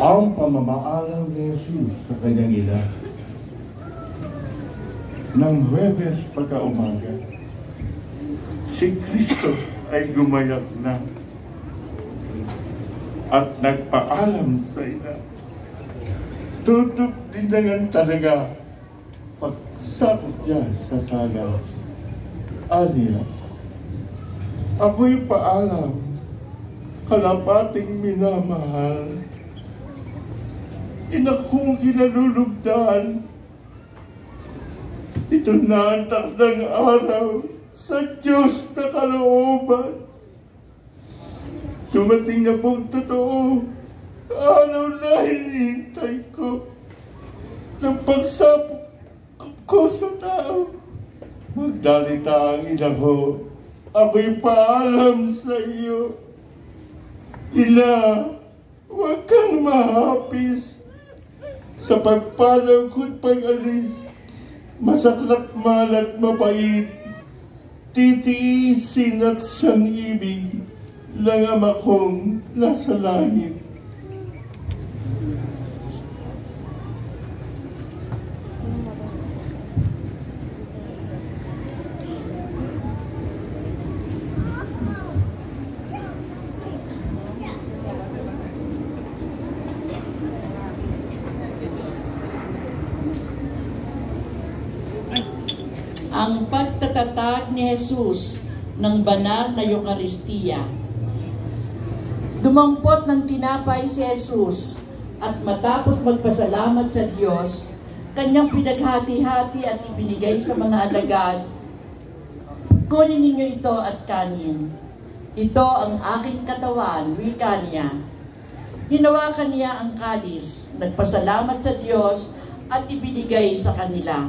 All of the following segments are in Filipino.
ang pamamaalam ni Jesus sa kanyang ina. Nang Huwebes pagkaumaga, si Kristo ay gumayak na at nagpaalam sa ina. Tutup din naman talaga pagsakot niya sa sala. Aniya, ako'y paalam, kalapating minamahal. Inakong ginalulugdan, ito na ang takdang araw sa Diyos na kalooban. Dumating na pong totoo, araw na hinihintay ko ng pagsapok ko sa tao. Magdalita ang ina ko, ako'y paalam sa iyo. Ina, huwag kang mahapis sa pagpalaw ko't pag-alis. Masaklap man at mapait, titiisin at siyang ibig ng ama kong nasa langit. ang pagtatatag ni Jesus ng banal na Eukaristiya. Dumampot ng tinapay si Jesus at matapos magpasalamat sa Diyos, kanyang pinaghati-hati at ibinigay sa mga alagad, Kunin ninyo ito at kanin. Ito ang aking katawan, wika niya. Hinawakan niya ang kalis, nagpasalamat sa Diyos at ibinigay sa kanila.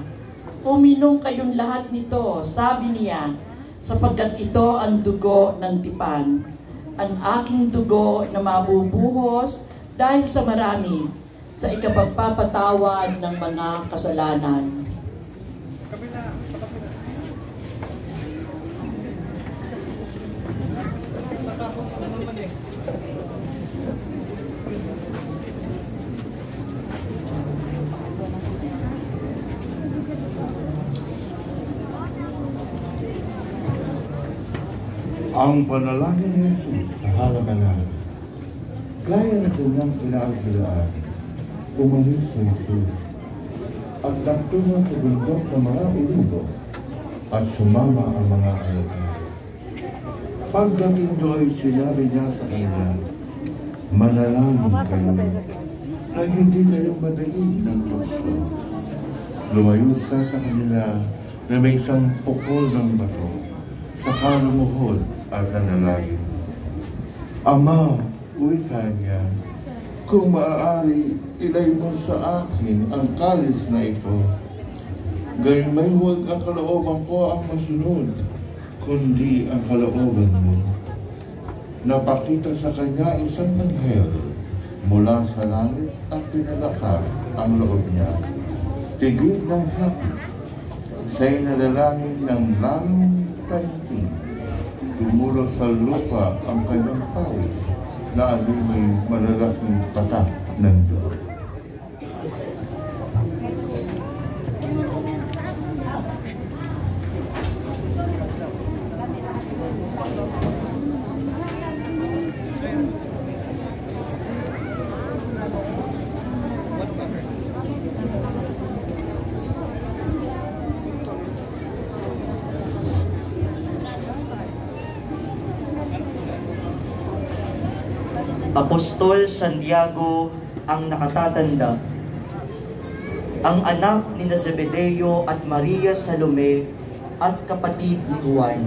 Uminom kayong lahat nito, sabi niya, sapagkat ito ang dugo ng tipan. Ang aking dugo na mabubuhos dahil sa marami, sa ikapagpapatawad ng mga kasalanan. Ang panalangin ni Jesus sa halamanan, gaya ng kanyang inaagalaan, umalis si Jesus at nagtungo sa bundok ng mga ulibo at sumama ang mga alagad. Pagdating doon, sinabi niya sa kanila, manalangin kayo na hindi kayo madaig ng tukso. Lumayo sa kanila na may isang pukol ng bato sa kalumuhod at nanalangin. Ama, wika niya, kung maaari, ilay mo sa akin ang kalis na ito. Gayun may huwag ang kalooban ko ang masunod, kundi ang kalooban mo. Napakita sa kanya isang anghel mula sa langit at pinalakas ang loob niya. Tigil ng hapis, siya'y nalalangin ng lalong pahinting. Tumulong sa lupa ang kanyang pawis na alimoy malalaking patak ng. Apostol Santiago ang nakatatanda, ang anak ni Zebedeo at Maria Salome at kapatid ni Juan.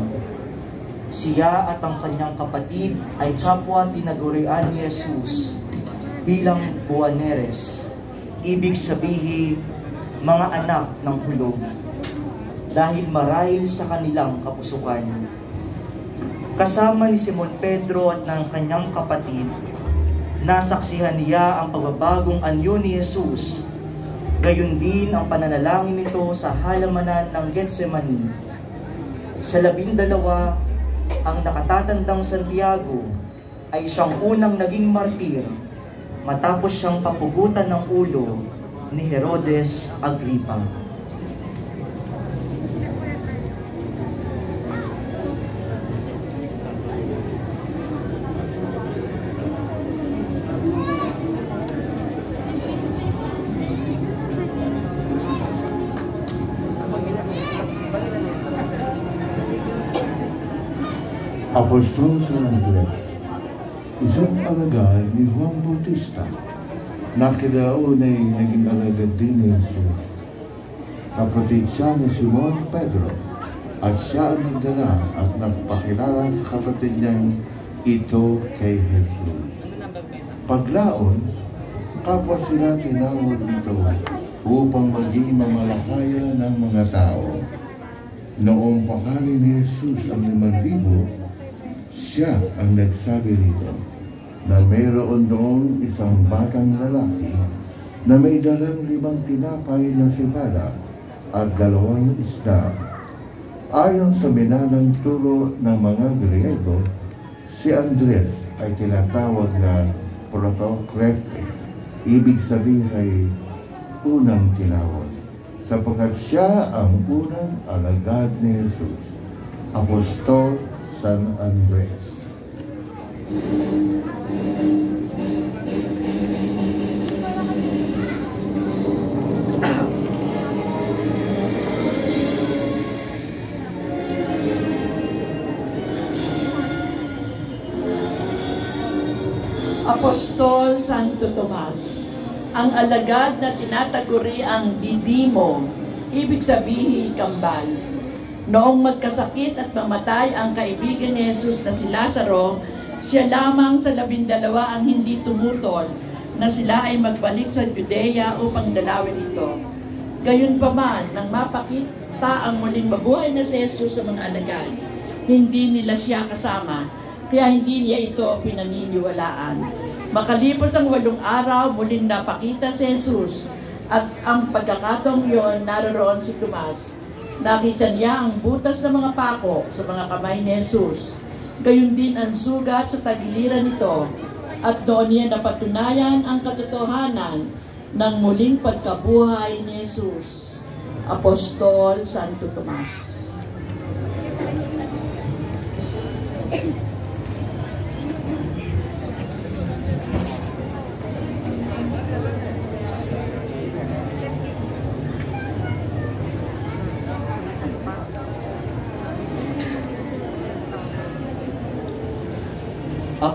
Siya at ang kanyang kapatid ay kapwa tinagurian ni Jesus bilang Buaneres, ibig sabihin mga anak ng hulog, dahil marahil sa kanilang kapusukan. Kasama ni Simon Pedro at ng kanyang kapatid, nasaksihan niya ang pagbabagong anyo ni Jesus. Gayon din ang pananalangin nito sa halamanan ng Getsemani. Sa labindalawa, ang nakatatandang Santiago ay siyang unang naging martir matapos siyang papugutan ng ulo ni Herodes Agripa. San Andres, isang alagad ni Juan Bautista na kilaunay naging alagad din ni Jesus. Kapatid siya ni Simon Pedro at siya ang nagdala at nagpakilala sa kapatid niyang ito kay Jesus. Paglaon, kapwa sila tinawag nito upang maging mamalakaya ng mga tao. Noong pakali ni Jesus ang limang libo, siya ang nagsabi nito na mayroon doon isang batang lalaki na may dalang limang tinapay na sibala at dalawang isda. Ayon sa minalang turo ng mga Griego, si Andres ay tinatawag na protokrete. Ibig sabihin ay unang tinawag sapagkat siya ang unang alagad ni Jesus, Apostol San Andres. Apostol Santo Tomas, ang alagad na tinataguri ang Didimo, ibig sabihin kambal. Noong magkasakit at mamatay ang kaibigan ni Jesus na si Lazaro, siya lamang sa labindalawa ang hindi tumutol na sila ay magbalik sa Judea upang dalawin ito. Gayunpaman, nang mapakita ang muling mabuhay na si Jesus sa mga alagad, hindi nila siya kasama, kaya hindi niya ito pinaniniwalaan. Makalipas ang walong araw, muling napakita si Jesus at ang pagkakataong yon naroon si Tomas. Nakita niya ang butas ng mga pako sa mga kamay ni Jesus. Gayun din ang sugat sa tagiliran nito at doon niya napatunayan ang katotohanan ng muling pagkabuhay ni Jesus. Apostol Santo Tomas.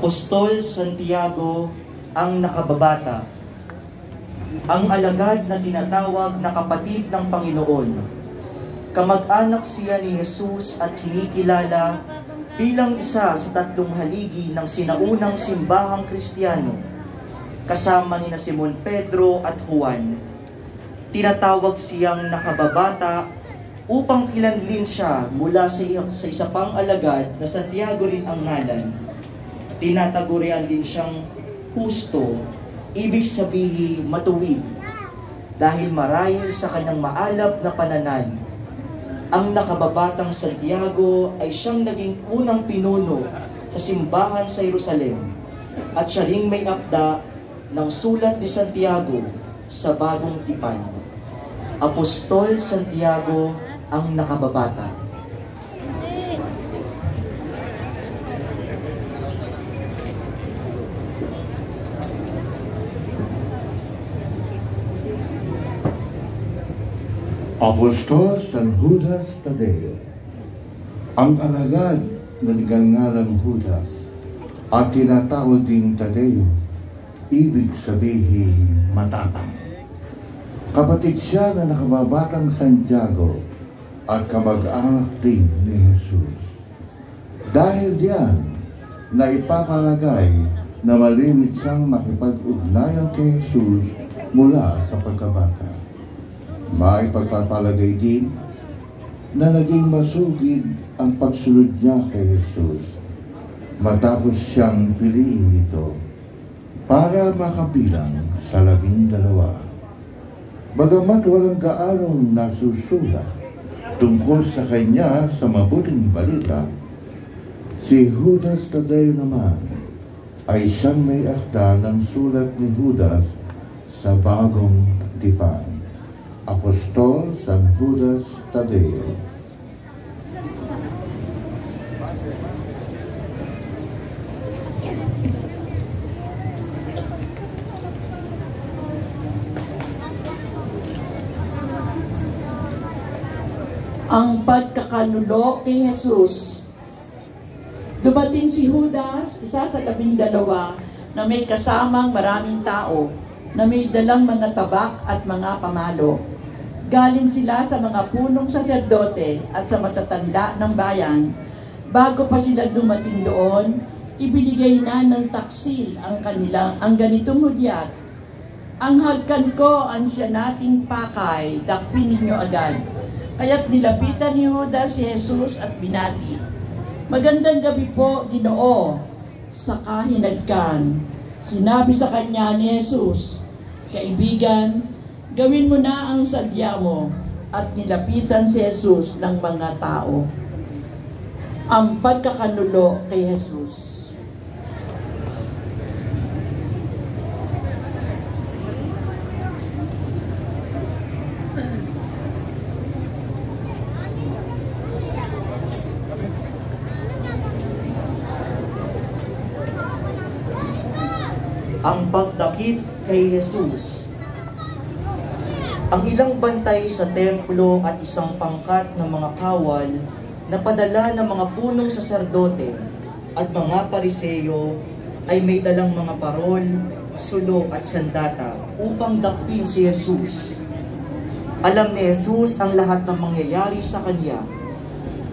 Apostol Santiago ang nakababata, ang alagad na tinatawag na kapatid ng Panginoon. Kamag-anak siya ni Jesus at kinikilala bilang isa sa tatlong haligi ng sinaunang simbahang Kristiyano, kasama ni na Simon Pedro at Juan. Tinatawag siyang nakababata upang kilanlin siya mula sa isa pang alagad na Santiago rin ang ngalan tinatagurian din siyang husto, ibig sabihin matuwid, dahil marahil sa kanyang maalab na pananal. Ang nakababatang Santiago ay siyang naging unang pinuno sa simbahan sa Jerusalem at siya ring may akda ng sulat ni Santiago sa bagong tipan. Apostol Santiago ang nakababata. Apostol San Judas Tadeo, ang alagad na nagangalang Judas at tinatawag ding Tadeo, ibig sabihin matapang. Kapatid siya na nakababatang Santiago at kamag-anak din ni Jesus. Dahil diyan, na ipapalagay na malimit siyang makipag-ugnayan kay Jesus mula sa pagkabata. May pagpapalagay din na naging masugid ang pagsunod niya kay Jesus matapos siyang piliin ito para makabilang sa labing dalawa. Bagamat walang gaanong nasusulat tungkol sa kanya sa mabuting balita, si Judas Tadeo naman ay siyang may akda ng sulat ni Judas sa bagong tipan. Apostol San Judas Tadeo. ang pagkakanulo kay Jesus. Dumating si Judas, isa sa labing dalawa, na may kasamang maraming tao, na may dalang mga tabak at mga pamalo. Galing sila sa mga punong saserdote at sa matatanda ng bayan. Bago pa sila dumating doon, ibinigay na ng taksil ang kanilang ang ganitong hudyat. Ang hagkan ko ang siya nating pakay, dakpin ninyo agad. Kaya't nilapitan ni Judas si Jesus at binati. Magandang gabi po, Ginoo. Sa kahinagkan, sinabi sa kanya ni Jesus, Kaibigan, gawin mo na ang sadya mo at nilapitan si Jesus ng mga tao. Ang pagkakanulo kay Jesus. ang pagdakip kay Jesus. Ang ilang bantay sa templo at isang pangkat ng mga kawal na padala ng mga punong saserdote at mga pariseyo ay may dalang mga parol, sulo at sandata upang dakpin si Jesus. Alam ni Jesus ang lahat ng mangyayari sa kanya,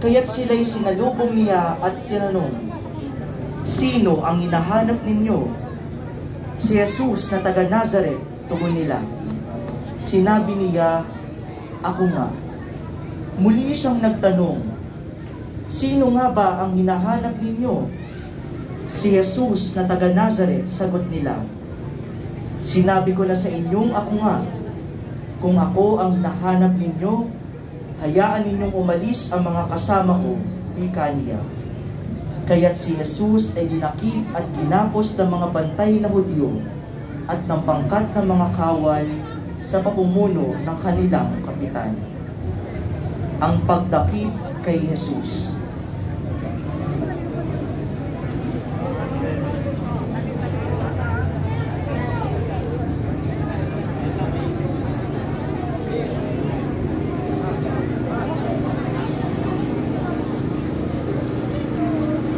kaya't sila'y sinalubong niya at tinanong, Sino ang hinahanap ninyo? Si Jesus na taga Nazareth, tugon nila. Sinabi niya, Ako nga. Muli siyang nagtanong, Sino nga ba ang hinahanap ninyo? Si Jesus na taga Nazareth, sagot nila. Sinabi ko na sa inyong ako nga, kung ako ang hinahanap ninyo, hayaan ninyong umalis ang mga kasama ko, ika niya. Kaya't si Jesus ay dinakip at ginapos ng mga bantay na Hudyo at ng pangkat ng mga kawal sa papumuno ng kanilang kapitan. Ang pagdakip kay Jesus.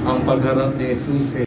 ang pagharap ni Jesus